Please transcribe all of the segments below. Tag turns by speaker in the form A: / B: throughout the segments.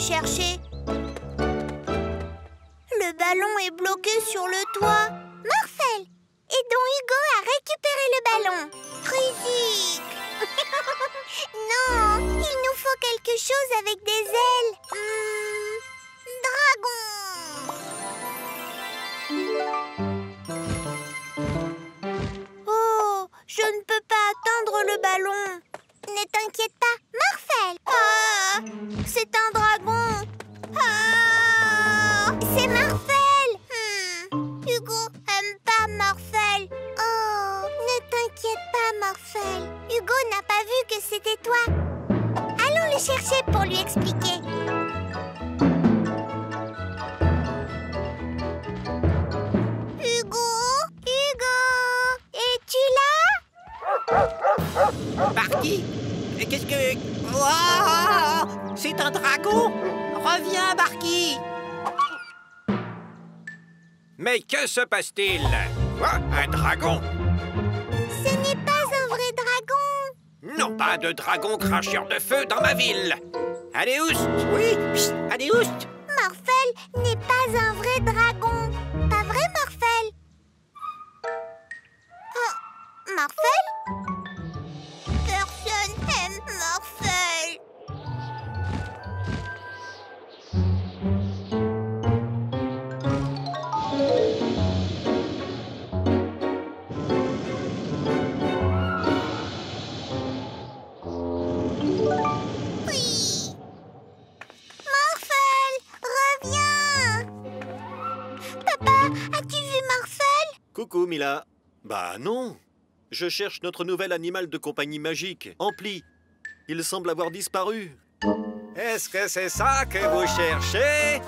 A: chercher. Le ballon est bloqué sur le toit. Morphel, aidons Hugo à récupérer le ballon. Tricycle Non, il nous faut quelque chose avec des ailes.
B: Barky Qu'est-ce que... C'est un dragon Reviens, Barky
C: Mais que se passe-t-il Quoi Un dragon
A: Ce n'est pas un vrai dragon
C: Non, pas de dragon cracheur de feu dans ma ville Allez, oust
B: Oui, psst, allez, oust
A: Morphel n'est pas un vrai dragon. Papa, as-tu vu Morphel
D: Coucou, Mila. Bah non. Je cherche notre nouvel animal de compagnie magique, Ampli. Il semble avoir disparu.
C: Est-ce que c'est ça que vous cherchez?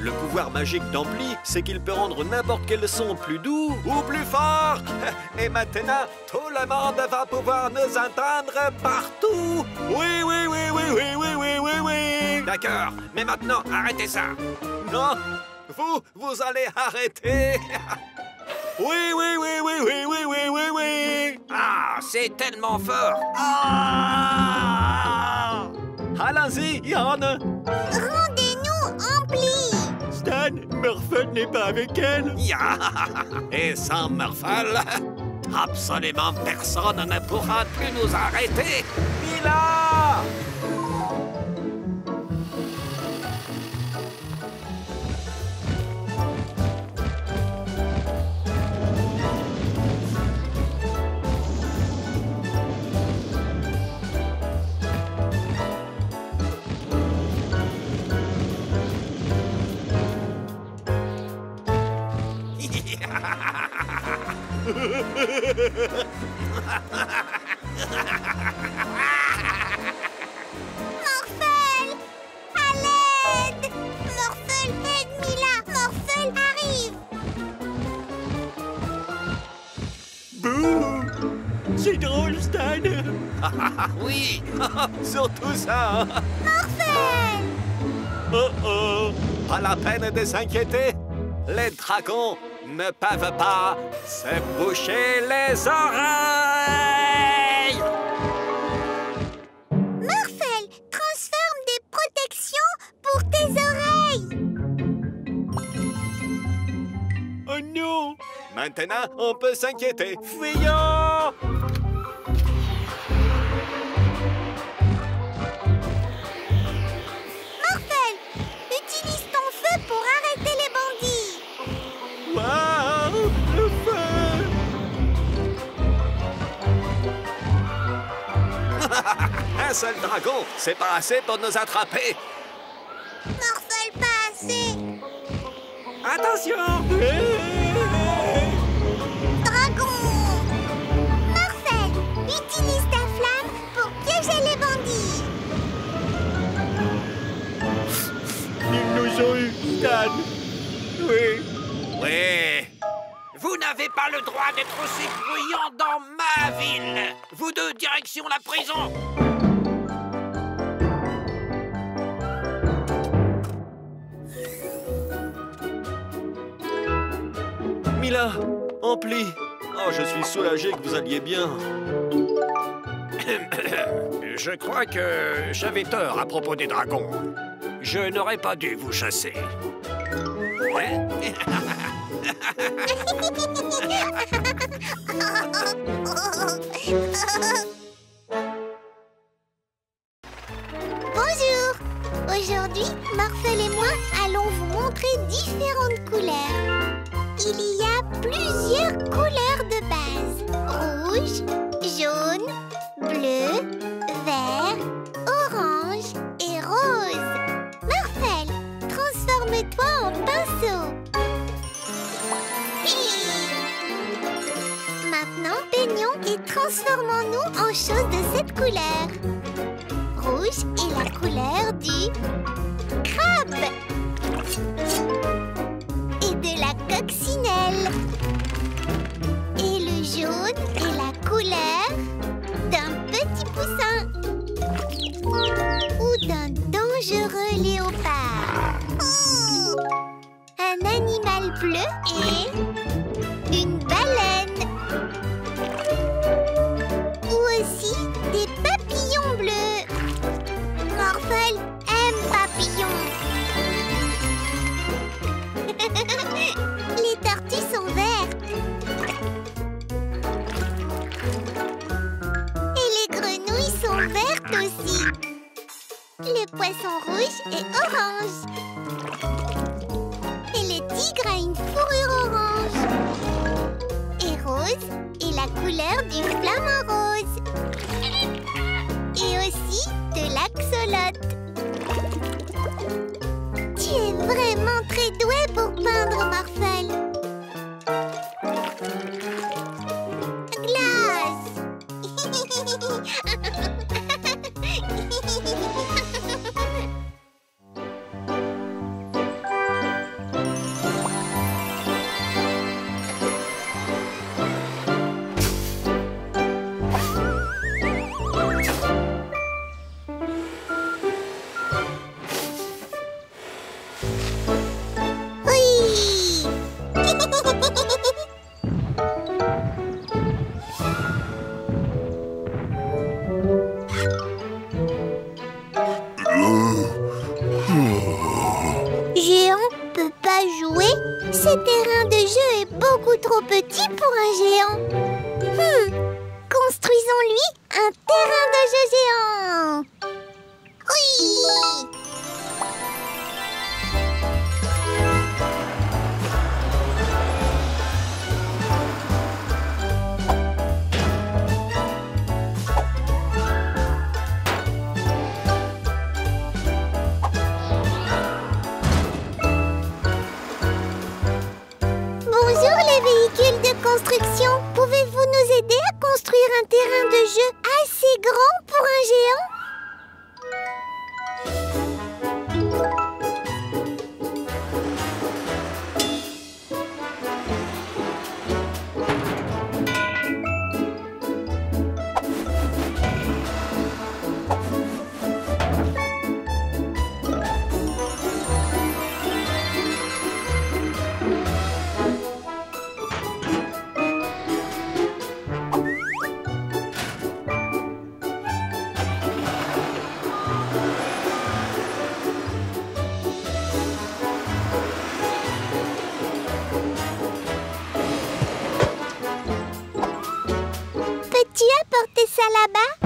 D: Le pouvoir magique d'Ampli, c'est qu'il peut rendre n'importe quel son plus doux ou plus fort.
C: Et maintenant, tout le monde va pouvoir nous entendre partout Oui, oui, oui, oui, oui, oui, oui, oui, oui D'accord, mais maintenant, arrêtez ça Non, vous, vous allez arrêter. Oui, oui, oui, oui, oui, oui, oui, oui, oui. Ah, c'est tellement fort. Ah.
D: Allons-y, Yann.
A: Rendez-nous Ampli
D: Stan, Murphy n'est pas avec elle.
C: Et sans Murphle, absolument personne ne pourra plus nous arrêter. Mila
A: Morphel À l'aide. Morphel, aide Mila Morphel arrive.
D: Bouh. C'est drôle, Stan.
C: Oui, surtout ça.
A: Morphel.
D: Oh oh
C: Pas la peine de s'inquiéter. Les dragons ne peuvent pas se boucher les oreilles.
A: Morphel, transforme des protections pour tes oreilles
D: Oh non
C: Maintenant, on peut s'inquiéter. Fuyons Un seul dragon, c'est pas assez pour nous attraper.
A: Morphel, pas assez
C: Attention
A: Dragon Morphel, utilise ta flamme pour piéger les bandits
D: Ils nous ont eu, Stan Oui
C: Oui. Vous n'avez pas le droit d'être aussi bruyant dans ma ville. Vous deux, direction la prison.
D: là Empli Oh, ah, je suis soulagé que vous alliez bien.
C: je crois que j'avais tort à propos des dragons. Je n'aurais pas dû vous chasser.
A: Ouais bleu et une baleine. Ou aussi des papillons bleus. Morphole aime papillons. Les tortues sont vertes. Et les grenouilles sont vertes aussi. Le poisson rouge est orange. ça là-bas?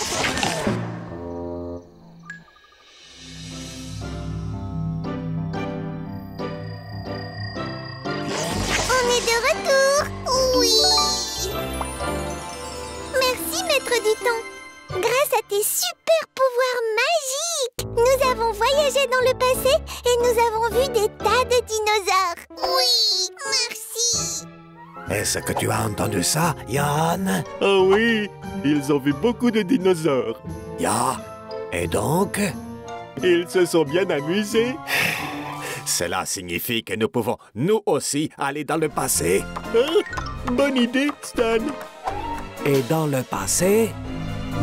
A: Thank you.
C: Est-ce que tu as entendu ça, Yann?
E: Ah oui, ils ont vu beaucoup de dinosaures.
C: Ya Et donc?
E: Ils se sont bien amusés.
C: Cela signifie que nous pouvons, nous aussi, aller dans le passé.
E: Ah, bonne idée, Stan.
C: Et dans le passé,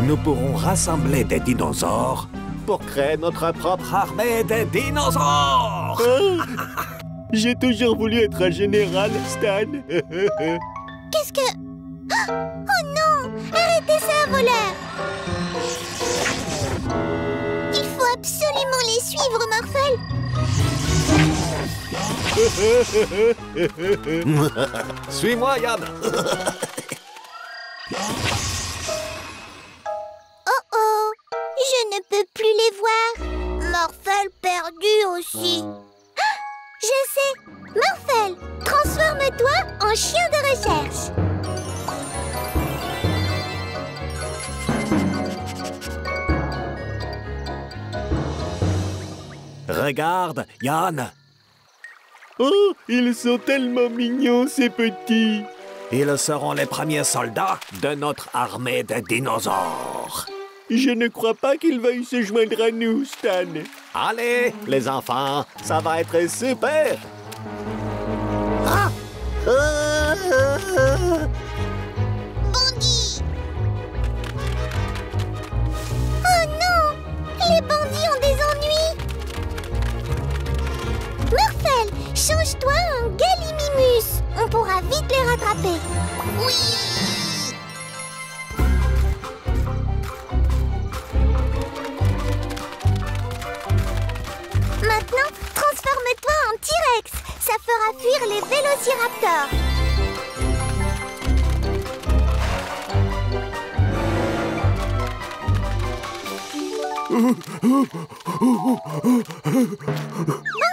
C: nous pourrons rassembler des dinosaures pour créer notre propre armée de dinosaures.
E: Ah, J'ai toujours voulu être un général, Stan.
A: Qu'est-ce que... Oh non Arrêtez ça, voleur Il faut absolument les suivre, Morphel
C: Suis-moi, Yann. Regarde, Yann.
E: Oh, ils sont tellement mignons, ces petits.
C: Ils seront les premiers soldats de notre armée de dinosaures.
E: Je ne crois pas qu'ils veuillent se joindre à nous, Stan.
C: Allez, les enfants, ça va être super.
A: Bandits Vite les rattraper. Oui. Maintenant, transforme-toi en T-Rex. Ça fera fuir les vélociraptors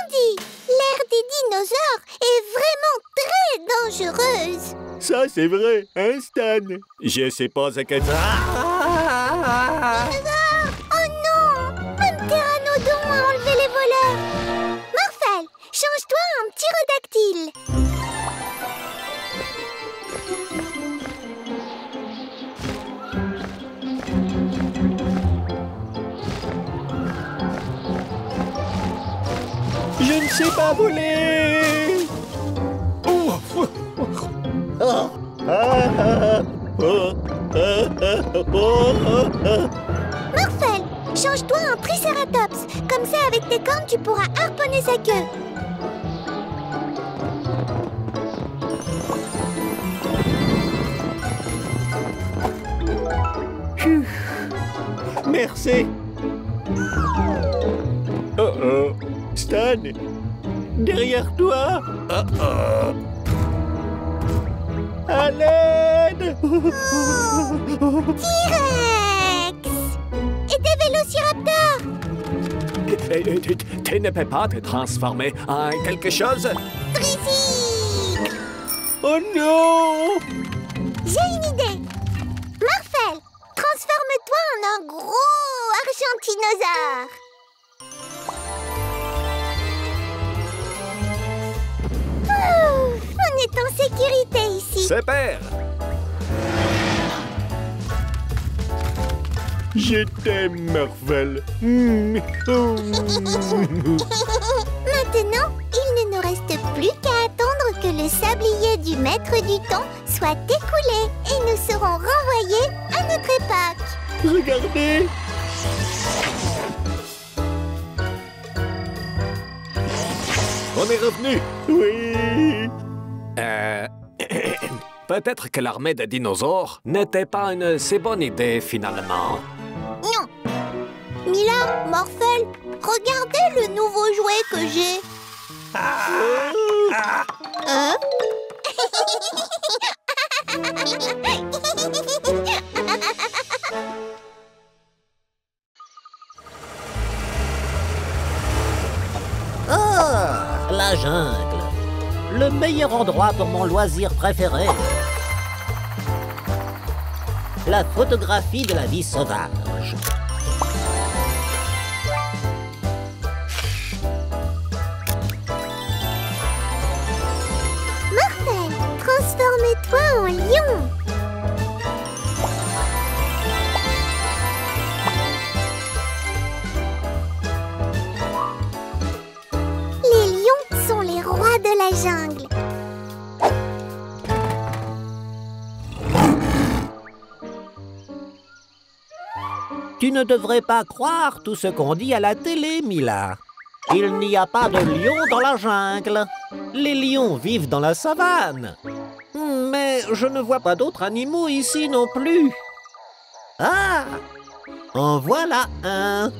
A: Bandit, l'ère des dinosaures est vraiment très dangereuse.
E: Ça, c'est vrai, hein, Stan? Je sais pas ce que ça...
A: Ah, oh non Un pteranodon a enlevé les voleurs. Morphel, change-toi en pterodactyle
E: Je ne sais pas voler
A: Morphel, change-toi en Triceratops. Comme ça, avec tes cornes, tu pourras harponner sa queue.
E: Merci. Oh oh Stan Derrière toi.
C: Oh oh.
A: T-Rex. Et des vélociraptors.
C: Tu- ne peux pas te transformer en quelque chose?
A: Tricycle.
E: Oh non!
A: J'ai une idée. Morphel, transforme-toi en un gros argentinosaure. Ouh, On est en sécurité ici.
C: Super
E: Je t'aime, Marvel. Oh.
A: Maintenant, il ne nous reste plus qu'à attendre que le sablier du maître du temps soit écoulé et nous serons renvoyés à notre époque.
E: Regardez
F: On est revenu.
E: Oui
G: Euh... Peut-être que l'armée des dinosaures n'était pas une si bonne idée finalement.
A: Mila, Morphel, regardez le nouveau jouet que j'ai. Hein?
C: Ah, la jungle. Le meilleur endroit pour mon loisir préféré. La photographie de la vie sauvage.
A: Lion. Les lions sont les rois de la jungle.
C: Tu ne devrais pas croire tout ce qu'on dit à la télé, Mila. Il n'y a pas de lions dans la jungle. Les lions vivent dans la savane. Mais je ne vois pas d'autres animaux ici non plus. Ah En voilà un.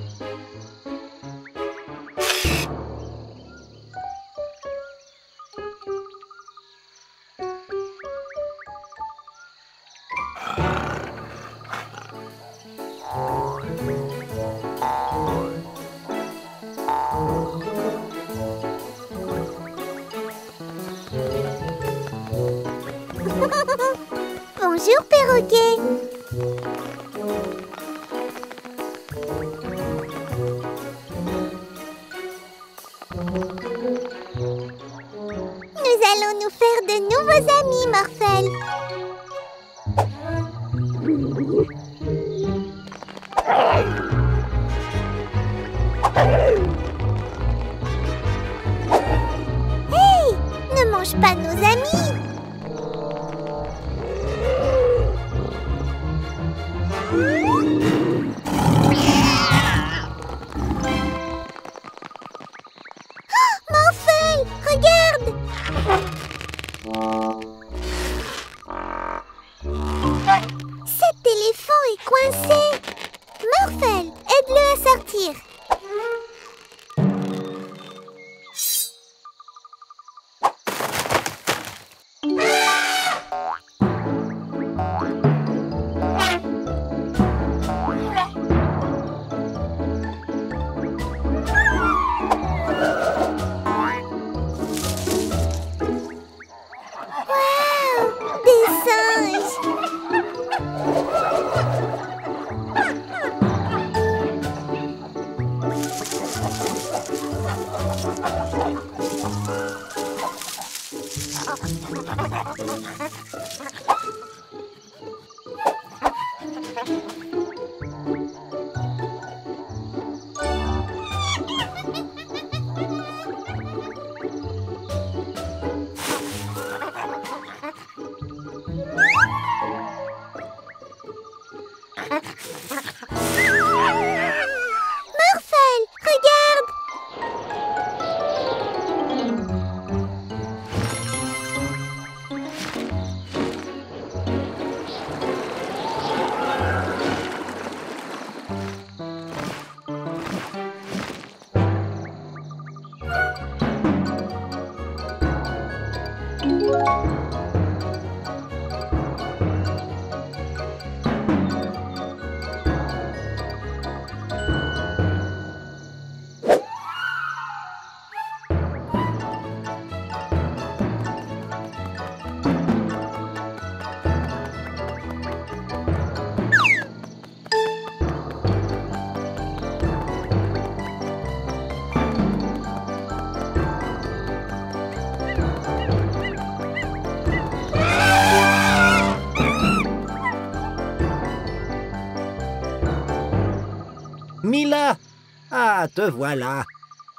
B: Te voilà.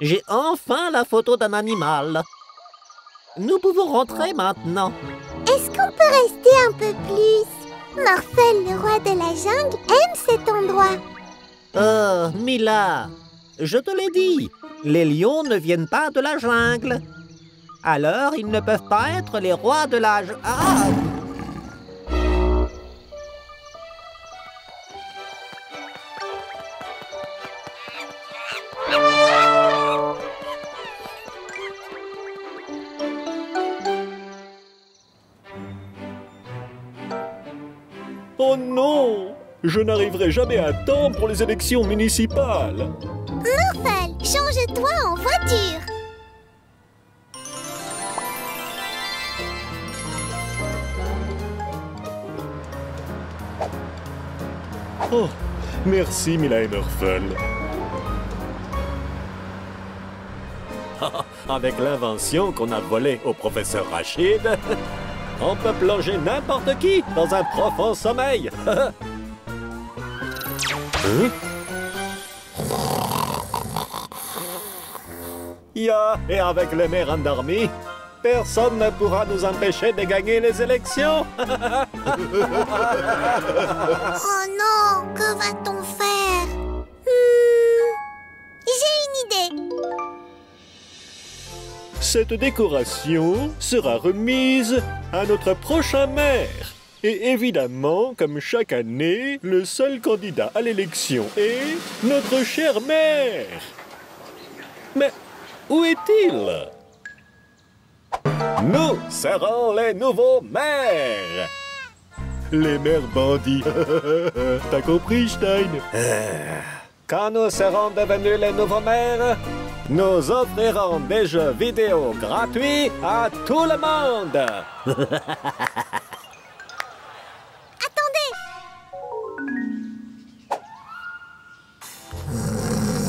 B: J'ai enfin la photo d'un animal. Nous pouvons rentrer maintenant.
A: Est-ce qu'on peut rester un peu plus? Morphel, le roi de la jungle, aime cet endroit.
B: Oh, Mila, je te l'ai dit, les lions ne viennent pas de la jungle. Alors, ils ne peuvent pas être les rois de la... Ah
E: Oh non Je n'arriverai jamais à temps pour les élections municipales.
A: Morphel, change-toi en voiture.
E: Oh, merci Mila et Murphle. Avec l'invention qu'on a volée au professeur Rachid, on peut plonger n'importe qui dans un profond sommeil. Ya, et avec le maire endormi, personne ne pourra nous empêcher de gagner les élections.
A: Oh non, que va-t-on
E: Cette décoration sera remise à notre prochain maire. Et évidemment, comme chaque année, le seul candidat à l'élection est notre cher maire. Mais où est-il? Nous serons les nouveaux maires. Les maires bandits. T'as compris, Stein? Quand nous serons devenus les nouveaux maires, nous offrirons des jeux vidéo gratuits à tout le monde.
A: Attendez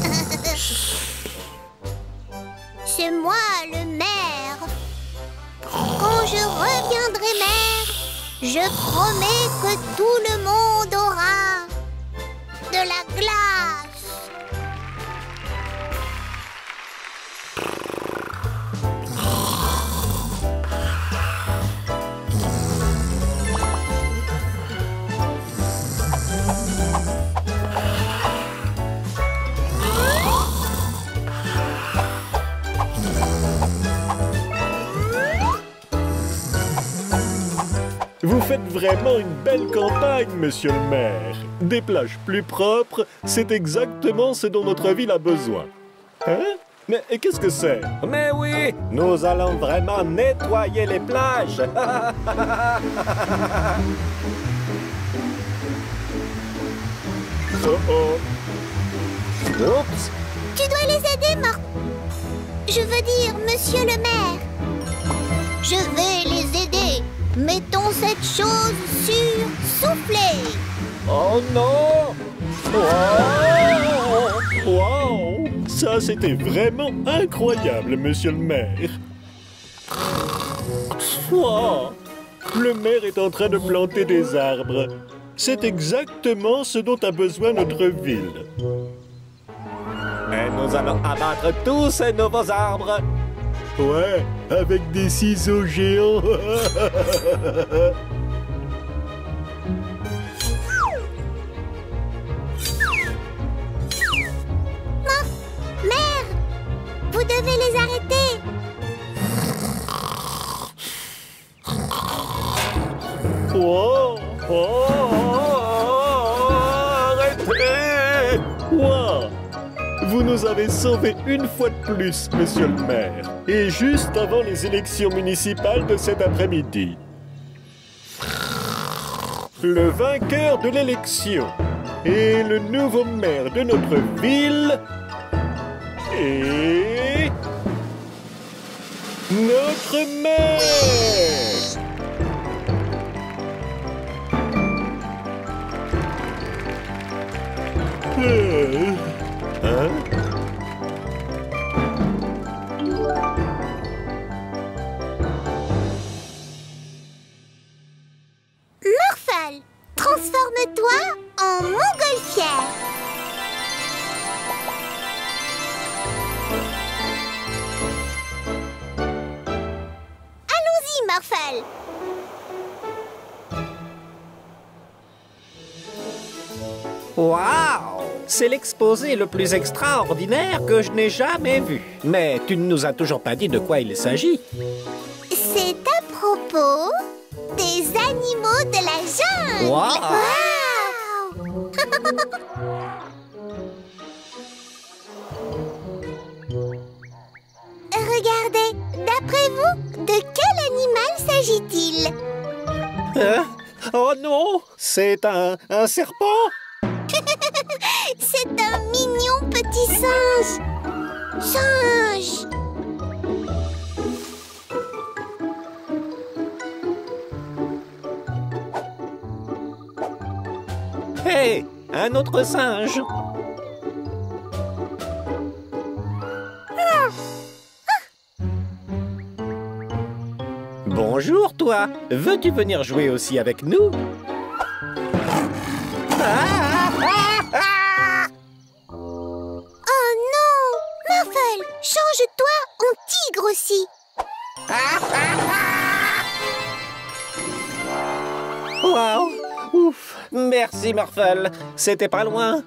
A: C'est moi le maire. Quand je reviendrai maire, je promets que tout le monde aura de la glace.
E: Faites vraiment une belle campagne, monsieur le maire. Des plages plus propres, c'est exactement ce dont notre ville a besoin. Hein? Mais qu'est-ce que c'est?
H: Mais oui,
E: Nous allons vraiment nettoyer les plages. oh oh. Oups.
A: Tu dois les aider, Mar... Je veux dire, monsieur le maire. Je vais les aider. Mettons cette chose sur souffler.
E: Oh non Wow Wow Ça, c'était vraiment incroyable, monsieur le maire. Wow Le maire est en train de planter des arbres. C'est exactement ce dont a besoin notre ville.
H: et nous allons abattre tous ces nouveaux arbres.
E: Ouais, avec des ciseaux géants.
A: Maire, vous
E: Vous nous avez sauvés une fois de plus, monsieur le maire. Et juste avant les élections municipales de cet après-midi. Le vainqueur de l'élection et le nouveau maire de notre ville est... Notre maire
C: C'est l'exposé le plus extraordinaire que je n'ai jamais vu. Mais tu ne nous as toujours pas dit de quoi il s'agit.
A: C'est à propos des animaux de la jungle.
C: Waouh
A: Waouh Regardez, d'après vous, de quel animal s'agit-il?
C: Hein? Oh non C'est un, un serpent
A: C'est un mignon petit singe. Singe.
C: Hé Un autre singe Bonjour toi Veux-tu venir jouer aussi avec nous? Merci Morphel C'était pas loin.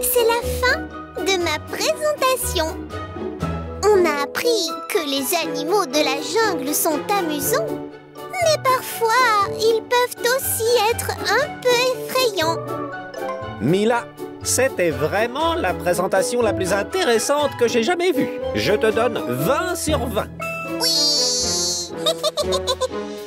A: C'est la fin de ma présentation. On a appris que les animaux de la jungle sont amusants, aussi être un peu effrayants.
C: Mila, c'était vraiment la présentation la plus intéressante que j'ai jamais vue. Je te donne 20 sur 20.
A: Oui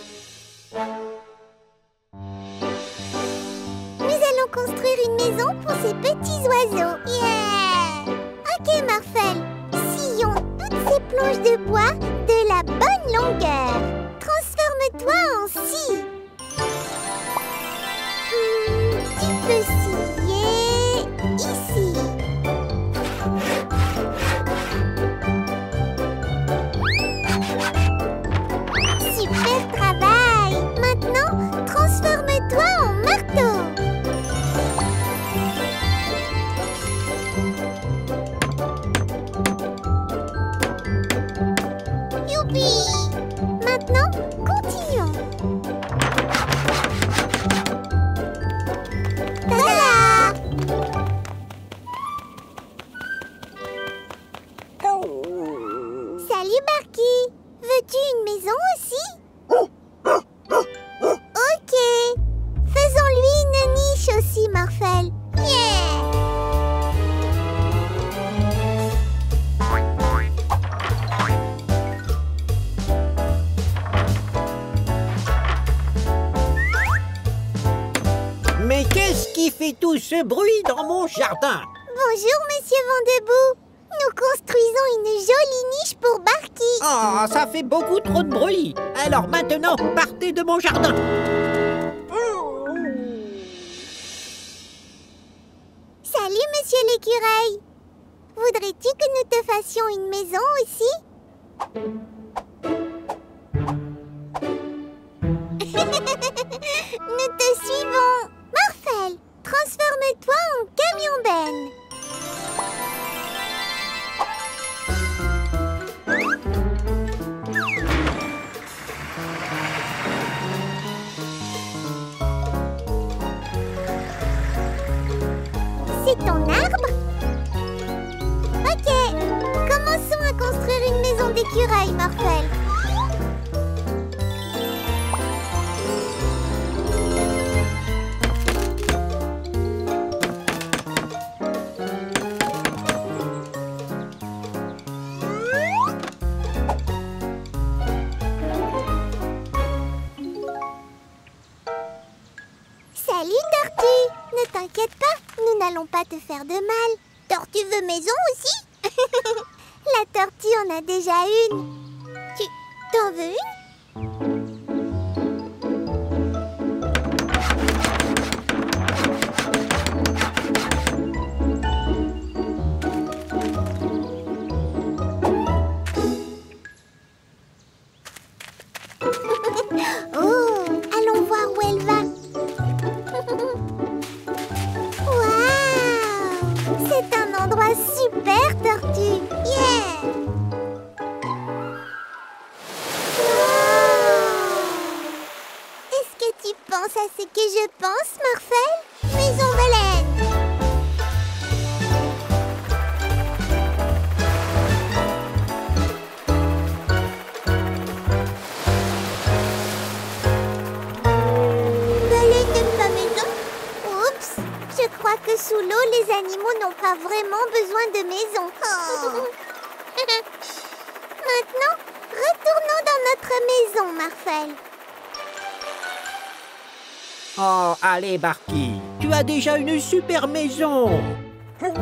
C: ce bruit dans mon jardin.
A: Bonjour, Monsieur Vendebout Nous construisons une jolie niche pour Barky.
C: Ah, ça fait beaucoup trop de bruit. Alors maintenant, partez de mon jardin.
A: Salut, Monsieur l'écureuil. Voudrais-tu que nous te fassions une maison aussi? Nous te suivons. Marcel, transforme-toi en camion benne C'est ton arbre? Ok, commençons à construire une maison d'écureuil, Morphel. T'inquiète pas, nous n'allons pas te faire de mal. Tortue veut maison aussi La tortue en a déjà une. Tu t'en veux une? A vraiment besoin de maison. Oh. Maintenant, retournons dans notre maison, Marcel.
C: Oh, allez, Barky, tu as déjà une super maison.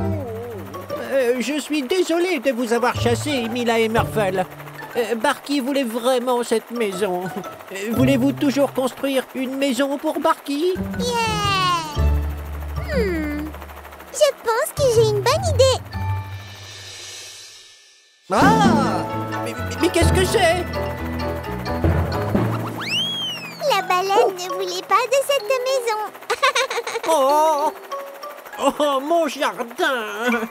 C: Euh, je suis désolé de vous avoir chassé, Mila et Murphy. Euh, Barky voulait vraiment cette maison. Euh, Voulez-vous toujours construire une maison pour Barky?
A: Yeah pense que j'ai une bonne idée.
C: Ah Mais, mais- mais qu'est-ce que c'est?
A: La baleine ne voulait pas de cette maison.
C: oh, oh, mon jardin